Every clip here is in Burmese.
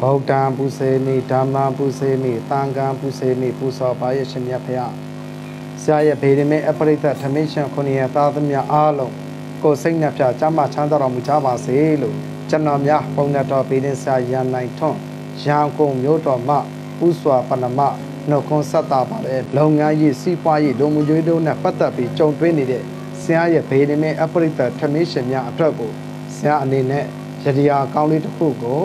ဗုဒ္ဓံပူဇေမိဓမ္မံပူဇေမိသံဃံပူဇေမိပူဇော်ပါရဲ့ရှင်မြတ်ဖရာဆရာရဲ့ဗေဒမေအပရိသတ်ထမင်းရှင်ခုနှစ်ရသားသမီးအားလုံးကိုယ်စိတ်နှပြကျမ်းမာချမ်းသာတော်မူကြပါစေလို့ကျွန်တော်များပုံနဲ့တော်ပေးတဲ့ဆရာရန်နိုင်ထွန်းရန်ကုန်မြို့တော်မှဥစွာပဏမနှုတ်ခွန်းဆက်တာပါလေလုပ်ငန်းရေးစီးပွားရေးလူမှုရေးတို့နဲ့ပတ်သက်ပြီးကြုံတွေ့နေတဲ့ဆရာရဲ့ဗေဒမေအပရိသတ်ထမင်းရှင်များအတွက်ကိုဆရာအနေနဲ့ရတရားကောင်းလေးတစ်ခုကို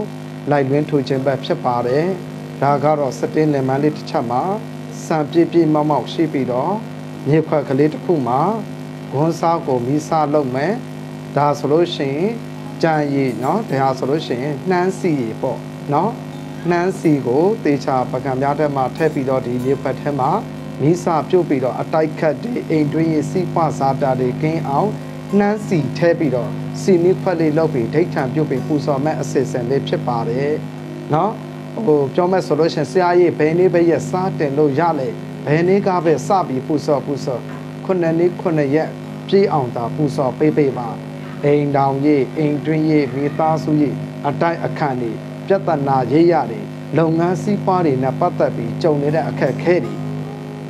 လိုက်လွင်းထူခြင်းပဲဖြစ်ပါတယ်။ဒါကတော့စတင်းလင်မန်းလေးတစ်ချက်မှာစံပြည့်ပြည့်မောက်မောက်ရှိပြီးတော့မြေခွက်ကလေးတစ်ခုမှာဂွန်းစားကိုမီးစားလုပ်မယ်။ဒါဆိုလို့ရှိရင်ကြံရည်เนาะဒါဆိုလို့ရှိရင်နှမ်းစီရည်ပေါ့เนาะနှမ်းစီကိုတေချာပကံများထဲမှာထည့်ပြီးတော့ဒီမြေခွက်ထဲမှာမီးစားပြုတ်ပြီးတော့အတိုက်ခတ်တွေအိမ်တွင်းရည်စီးပွားစားတာတွေကင်းအောင်နှမ်းစီထဲပြီးတော့ စီနီခွက်လေးလုပ်ပြီးဒိဋ္ဌံပြုတ်ပြီးပူဇော်မဲ့အစစ်စင်လေးဖြစ်ပါတယ်။နော်ဟိုပြောမဲ့ဆိုလို့ရှင်ဆရာကြီးဘယ်နေ့ပဲရစားတင်လို့ရလေဘယ်နေ့ကပဲစပြီးပူဇော်ပူဇော်ခုနှစ်နေ့ခုနှစ်ရက်ပြည့်အောင်သာပူဇော်ပေးပေးပါအိမ်တောင်ကြီးအိမ်တွင်းကြီးမိသားစုကြီးအတိုက်အခန့်တွေပြဿနာရေးရတွေလုပ်ငန်းစီးပွားတွေနဲ့ပတ်သက်ပြီးကြုံနေတဲ့အခက်အခဲတွေ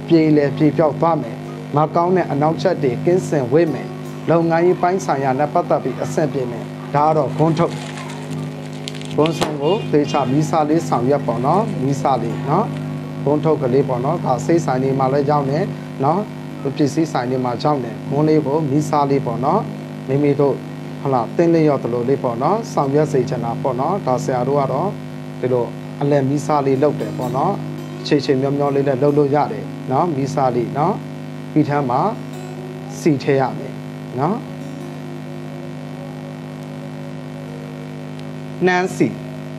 ပြေလည်ပြေပြောက်သွားမယ်မကောင်းတဲ့အနောက်ချက်တွေကင်းစင်ဝေးမယ် လုပ်ငန်းရေးပိုင်းဆိုင်ရာနဲ့ပတ်သက်ပြီးအဆင့်ပြင်းနေဒါကတော့ဂွန်းထုတ်ဂွန်းဆောင်ကိုသေချာမီစာလေးဆောင်ရွက်ပေါ့နော်မီစာလေးနော်ဂွန်းထုတ်ကလေးပေါ့နော်ဒါစိတ်ဆိုင်နေမှာလည်းကြောင်းနေနော်ပစ္စည်းဆိုင်နေမှာကြောင်းနေဂွန်းလေးကိုမီစာလေးပေါ့နော်မိမိတို့ဟလာတင်းလေးရောက်တလို့လေးပေါ့နော်ဆောင်ရွက်စေချင်တာပေါ့နော်ဒါဆရာတို့ကတော့ဒီလိုအလယ်မီစာလေးလုပ်တယ်ပေါ့နော်ခြေခြေမျောမျောလေးနဲ့လုပ်လို့ရတယ်နော်မီစာလေးနော်ပြီးထမ်းမှာစီထည့်ရမယ် နော်နန်းစီ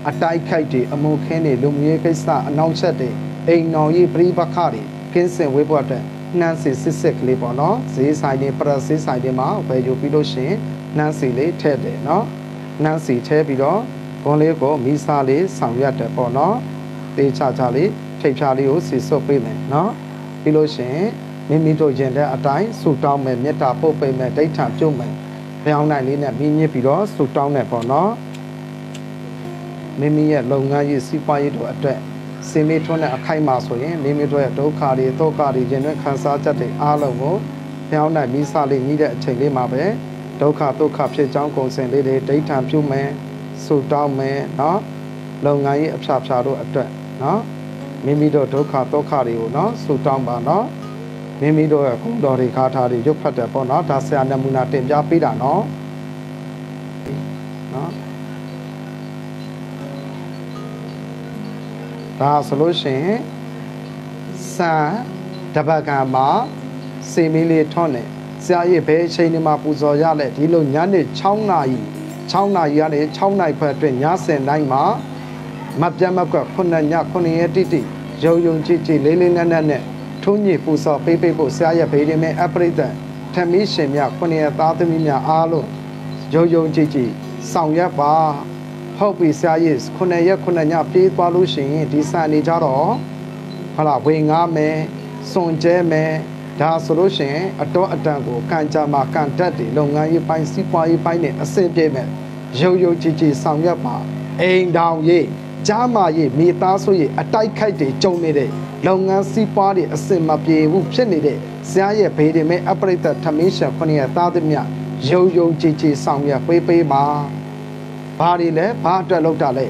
အတိုက်ခိုက်တွေအမှုခင်းတွေလူမျိုးရေးကိစ္စအနောက်ချက်တွေအိမ်တော်ရေးပြိပခတွေကင်းစင်ဝေးဖို့အတွက်နန်းစီစစ်စစ်ကလေးပေါ့နော်ဈေးဆိုင်တွေပရဈေးဆိုင်တွေမှာဝယ်ယူပြီးလို့ရှင်နန်းစီလေးထည့်တယ်နော်နန်းစီထည့်ပြီးတော့ဂွန်လေးကိုမိစားလေးဆောင်ရွက်တယ်ပေါ့နော်တေးချာချာလေးထိပ်ဖြားလေးကိုစီစွတ်ပေးမယ်နော်ပြီးလို့ရှင် မိမိတို့ရင်တဲ့အတိုင်းဆူတောင်းမယ်မေတ္တာပုတ်ပိတ်မယ်ဒိဋ္ဌံပြုတ်မယ်မြောင်းနိုင်လေးနဲ့မိညစ်ပြီးတော့ဆူတောင်းတယ်ပေါ့နော်မိမိရဲ့လုပ်ငန်းရေးစီးပွားရေးတို့အတွက်စင်မေးထွန်းတဲ့အခိုက်မှာဆိုရင်မိမိတို့ရဲ့ဒုက္ခတွေဒုက္ခတွေရင်တွင်ခံစားချက်တွေအားလုံးကိုမြောင်းနိုင်မိစလေးညီးတဲ့အချိန်လေးမှာပဲဒုက္ခဒုက္ခဖြစ်ကြောင်းကုန်စင်လေးတွေဒိဋ္ဌံပြုတ်မယ်ဆူတောင်းမယ်နော်လုပ်ငန်းရေးအဖြာဖြာတို့အတွက်နော်မိမိတို့ဒုက္ခဒုက္ခတွေကိုနော်ဆူတောင်းပါနော် မိမိတို့ရဲ့ကုတော်တွေခါထာတွေရုပ်ဖတ်တယ်ပေါ့နော်ဒါဆရာနမူနာတင်ပြပေးတာနော်နော်ဒါဆိုလို့ရှိရင်စံတပကံမှာစေမီလေးထွန်းတယ်ဆရာကြီးဘယ်အချိန်ဒီမှာပူဇော်ရလဲဒီလိုညနေ6နာရီ6နာရီကနေ6နာရီခွဲအတွင်းည10တိုင်းမှာမပြတ်မကွက်ခုနှစ်ည9ရက်တိတိရုံရုံကြည့်ကြည့်လေးလေးနက်နက်နဲ့ ထုံးညပူစော်ပေးပေးဖို့ဆရာရဲ့ဗေဒင်မဲ့အပရိသတ်ထမီးရှင်မြခုနှစ်ရက်သားသမီးများအားလုံးယုံယုံကြည်ကြည်ဆောင်ရွက်ပါဟုတ်ပြီဆရာရဲ့ခုနှစ်ရက်ခုနှစ်ညပြေးသွားလို့ရှိရင်ဒီစံနေကြတော့ဟာလာဝေငားမယ်စွန်ကျဲမယ်ဒါဆိုလို့ရှိရင်အတော့အတန်ကိုကန်ကြမှာကန်တက်တယ်လုပ်ငန်းရေးပိုင်းစီးပွားရေးပိုင်းနဲ့အဆင်ပြေမယ်ယုံယုံကြည်ကြည်ဆောင်ရွက်ပါအိမ်တောင်ရေးကြားမာရေးမိသားစုရေးအတိုက်ခိုက်တွေကြုံနေတဲ့ လုပ်ငန်းစီးပွားတွေအစင်မပြေဘူးဖြစ်နေတဲ့ဇာရဲ့ဘေးတွေမဲ့အပရိသတ်ထမင်းရှံခုနှစ်ရသားသမီးယုံယုံကြည်ကြည်ဆောင်ရွက်ပေးပေးပါဘာတွေလဲဘာအတွက်လောက်တာလဲ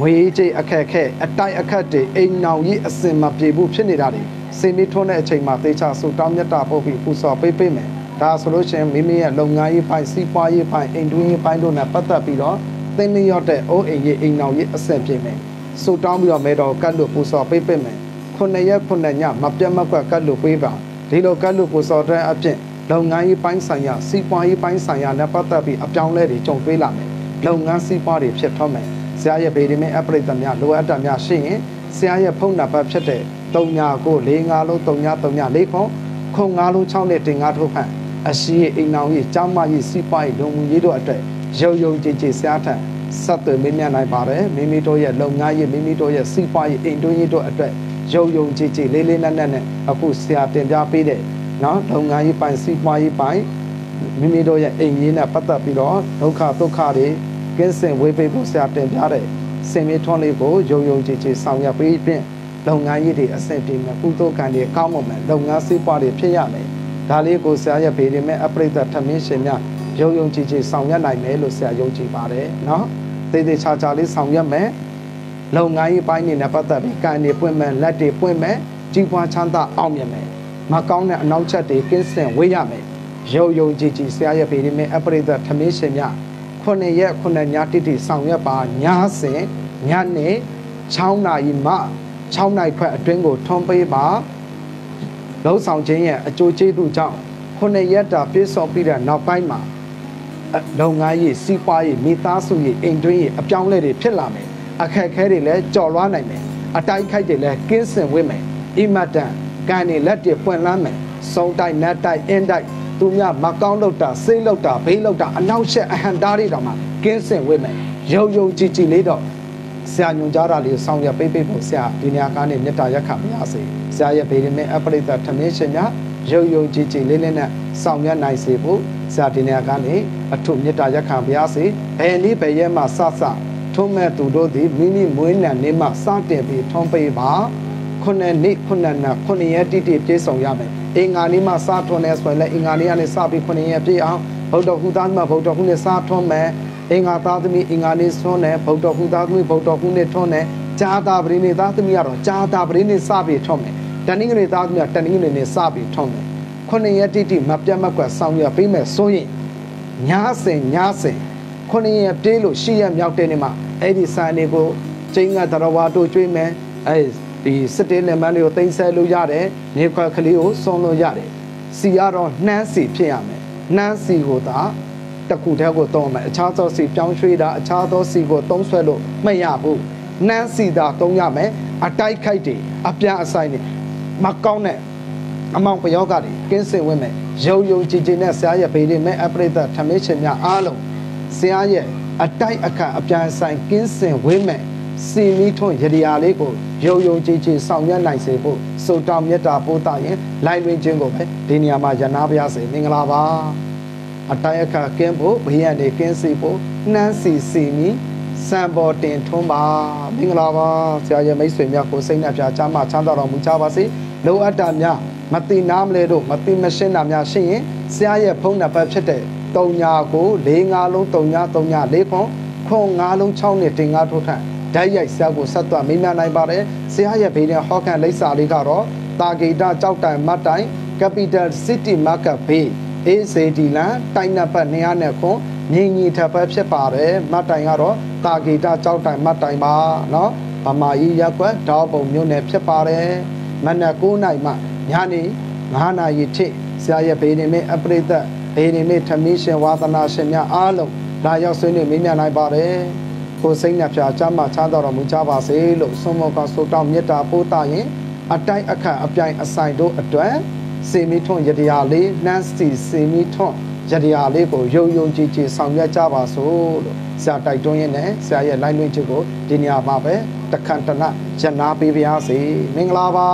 ငွေကြေးအခက်ခဲအတိုက်အခက်တွေအိမ်နောင်ကြီးအစင်မပြေဘူးဖြစ်နေတာတွေစင်မီထွန်းတဲ့အချိန်မှာသေချာဆူတောင်းမြတ်တာပို့ပြီးပူစော်ပေးပေးမယ်ဒါဆိုလို့ရှိရင်မိမိရဲ့လုပ်ငန်းရေးပိုင်းစီးပွားရေးပိုင်းအိမ်တွင်းရေးပိုင်းတို့နဲ့ပတ်သက်ပြီးတော့သင်လျော့တဲ့အိုးအိမ်ကြီးအိမ်နောင်ကြီးအဆင်ပြေမယ်ဆူတောင်းပြီးတော့မဲတော်ကတ်လို့ပူစော်ပေးပေးမယ် ခုနှစ်ရက်ခုနှစ်ညမပြတ်မကွက်ကတ်လို့ပေးပါဒီလိုကတ်လို့ပူစော်တဲ့အဖြစ်လုပ်ငန်းရေးပိုင်းဆိုင်ရာစီးပွားရေးပိုင်းဆိုင်ရာနဲ့ပတ်သက်ပြီးအပြောင်းလဲတွေကြုံတွေ့လာမယ်လုပ်ငန်းစီးပွားတွေဖြစ်ထွန်းမယ်ဆရာရဲ့ဗေဒမင်းအပရိသတ်များလိုအပ်တာများရှိရင်ဆရာရဲ့ဖုန်းနံပါတ်ဖြစ်တဲ့39ကို45လုံး3934ခွန်ခွန်9လုံး6နဲ့တင်9ထုတ်ဖန်အရှိရဲ့အိမ်အောင်ကြီးကျောင်းမကြီးစီးပွားရေးလုံမှုရေးတို့အတွက်ရုံရုံကြည်ကြည်ဆရာထံဆက်သွယ်မေးမြန်းနိုင်ပါတယ်မိမိတို့ရဲ့လုပ်ငန်းရေးမိမိတို့ရဲ့စီးပွားရေးအိမ်တွင်းရေးတို့အတွက် ရုံရုံကြည်ကြည်လေးလေးနက်နက်နဲ့အခုဆရာတင်ပြပေးတဲ့နော်လုပ်ငန်းရေးပိုင်းစီးပွားရေးပိုင်းမိမိတို့ရဲ့အိမ်ရေးနဲ့ပတ်သက်ပြီးတော့ဒုက္ခဒုက္ခတွေကင်းစင်ဝေးပေးဖို့ဆရာတင်ပြတဲ့စင်မြေထွန်းလေးကိုယုံယုံကြည်ကြည်ဆောင်ရွက်ပြီးဖြင့်လုပ်ငန်းရေးတွေအဆင်ပြေမယ်ကုသိုလ်ကံတွေကောင်းမွန်မယ်လုပ်ငန်းစည်းပွားတွေဖြစ်ရမယ်ဒါလေးကိုဆရာရဲ့ဗေဒီမဲ့အပရိသတ်ထမင်းရှင်များယုံယုံကြည်ကြည်ဆောင်ရွက်နိုင်မယ်လို့ဆရာယုံကြည်ပါတယ်နော်သေသေးချာချာလေးဆောင်ရွက်မယ် လုပ်ငန်းရေးပိုင်းတွေနဲ့ပတ်သက်ပြီးကံတွေပွင့်မယ်လက်တွေပွင့်မယ်ကြီးပွားချမ်းသာအောင်မြင်မယ်မကောင်းတဲ့အနောက်ချက်တွေကင်းစင်ဝေးရမယ်ယုံယုံကြည်ကြည်ဆရာရဲ့ဗေဒီမဲ့အပရိသတ်ထမင်းရှင်များခုနှစ်ရက်ခုနှစ်ညတိတိဆောင်ရွက်ပါညစဉ်ညနေ6နာရီမှ6နာရီခွဲအတွင်းကိုထွန်ပေးပါလှုပ်ဆောင်ခြင်းရဲ့အကျိုးကျေးဇူးကြောင့်ခုနှစ်ရက်တာပြည့်စုံပြီးတဲ့နောက်ပိုင်းမှာလုပ်ငန်းရေးစီးပွားရေးမိသားစုရေးအိမ်တွင်းရေးအပြောင်းအလဲတွေဖြစ်လာမယ် အခက်အခဲတွေလည်းကြော်လွှားနိုင်မယ်အတိုက်ခိုက်တွေလည်းကင်းစင်ဝင့်မယ်အီမတန်ကန်နေလက်တွေပွင့်လန်းမယ်စုံတိုက်နတ်တိုက်အင်းတိုက်သူများမကောင်းလောက်တာစိတ်လောက်တာဘေးလောက်တာအနောက်ရှက်အဟံတားတွေတောင်မှကင်းစင်ဝင့်မယ်ယုံယုံကြည်ကြည်လေးတော့ဆရာညွန်ကြားတာလေးကိုဆောင်ရပိတ်ပိတ်ဖို့ဆရာဒီနေရာကနေမေတ္တာရက်ခမရစေဆရာရဲ့ဗေဒမင်းအပရိသထမင်းရှင်များယုံယုံကြည်ကြည်လေးလေးနဲ့ဆောင်ရွက်နိုင်စေဖို့ဆရာဒီနေရာကနေအထုမေတ္တာရက်ခံပါရစေဘယ်နည်းဘယ်ရဲမှစစ ထုံးမဲ့သူတို့သည်မိမိမွေးနံနေမှစတင်ပြီးထုံးပေးပါခုနှစ်နေ့ခုနှစ်နခုနှစ်ရက်တိတိပြေဆုံးရမယ်အင်္ဂါနေ့မှစထွန်းနေဆိုရင်လည်းအင်္ဂါနေ့ကနေစပြီးခုနှစ်ရက်ပြည့်အောင်ဗုဒ္ဓဟူသားမှဗုဒ္ဓဟူနဲ့စထွန်းမယ်အင်္ဂါသားသမီးအင်္ဂါနေ့ထွန်းတယ်ဗုဒ္ဓဟူသားသမီးဗုဒ္ဓဟူနဲ့ထွန်းတယ်ဇာတာပရိနေသားသမီးကတော့ဇာတာပရိနေစပြီးထွန်းမယ်တနင်္ဂနွေသားသမီးကတနင်္ဂနွေနေ့စပြီးထွန်းမယ်ခုနှစ်ရက်တိတိမပြတ်မကွက်ဆောင်ရပေးမယ်ဆိုရင်ညားစင်ညားစင်ခုနှစ်ရက်ပြေးလို့ရှစ်ရက်မြောက်တဲ့နေ့မှာ အဲ့ဒီစာနေကိုကျင်းကတရဝါတို့ကျွေးမယ်အဲဒီစစ်တေးလက်မန်းလေးကိုတင်ဆက်လို့ရတယ်နေခွက်ကလေးကိုဆုံးလို့ရတယ်စီကတော့နှမ်းစီဖြစ်ရမယ်နှမ်းစီကိုသာတခုတည်းကိုသုံးမယ်အခြားသောစီပြောင်းရွှေ့တာအခြားသောစီကိုသုံးဆွဲလို့မရဘူးနှမ်းစီသာသုံးရမယ်အတိုက်ခိုက်တွေအပြအဆိုင်တွေမကောင်းတဲ့အမောင်ပယောဂတွေကင်းစင်ဝင်မယ်ယုံယုံကြည်ကြည်နဲ့ဆရာရဲ့ဗေဒမဲ့အပရိသထမင်းရှင်များအားလုံးဆရာရဲ့ အတိုက်အခန့်အပြန်ဆိုင်ကင်းစင်ဝင်းမဲ့စီမီထွန်းရတရားလေးကိုယုံယုံကြည်ကြည်ဆောင်ရွက်နိုင်စေဖို့စုတောင်းမြတ်တာပို့တာရင်လိုင်းတွင်ခြင်းကိုပဲဒီနေရာမှာရနာပါရစေမင်္ဂလာပါအတိုက်အခန့်ကင်းဖို့ဘေးရန်တွေကင်းစီဖို့နှမ်းစီစီမီစံပေါ်တင်ထွန်းပါမင်္ဂလာပါဆရာရဲ့မိတ်ဆွေများကိုစိတ်နှပြချမ်းမချမ်းသာတော်မူကြပါစေလိုအပ်တာများမတိနာမလဲတို့မတိမရှင်းတာများရှိရင်ဆရာရဲ့ဖုန်းနံပါတ်ဖြစ်တဲ့ 3ညာကို4 5လုံး3ညာ3ညာ4ခွန်ခွန်5လုံး6နဲ့တင်5ထိုးထဓာတ်ရိုက်ဆရာကိုဆက်သွမေးမြန်းနိုင်ပါတယ်ဆရာရဲ့ဘေးနဲ့ဟောကန်လိပ်စာလေးကတော့တာဂေတာကြောက်တိုင်မတ်တိုင် Capital City Market Bay ACD လန်တိုင်းနံပါတ်200နဲ့ခွန်မြင်းကြီးထပ်ပဲဖြစ်ပါတယ်မတ်တိုင်ကတော့တာဂေတာကြောက်တိုင်မတ်တိုင်ပါเนาะဗမာကြီးရက်ကွက်ဒေါပုံမြို့နယ်ဖြစ်ပါတယ်မနက်9နိုင်မှညနေ9နာရီထိဆရာရဲ့ဘေးနေမင်းအပရိသတ် ဘေးနေမင်းထမင်းရှင်ဝါသနာရှင်များအားလုံးလာရောက်ဆွေးနွေးမေးမြန်းနိုင်ပါတယ်ကိုစိတ်နှပြချမ်းမချမ်းသာတော်မူကြပါစေလို့ဆွမ်းမောကဆုတောင်းမေတ္တာပို့တာရင်အတိုက်အခန့်အပြိုင်အဆိုင်တို့အတွက်စေမီထွန်းရတရားလေးနှမ်းစီစေမီထွန်းရတရားလေးကိုယုံယုံကြည်ကြည်ဆောင်ရွက်ကြပါစို့လို့ဆရာတိုက်တွန်းရင်းနဲ့ဆရာရဲ့ line လွှင့်ချက်ကိုဒီနေရာမှာပဲတခန့်တနရနာပေးပါရစေမင်္ဂလာပါ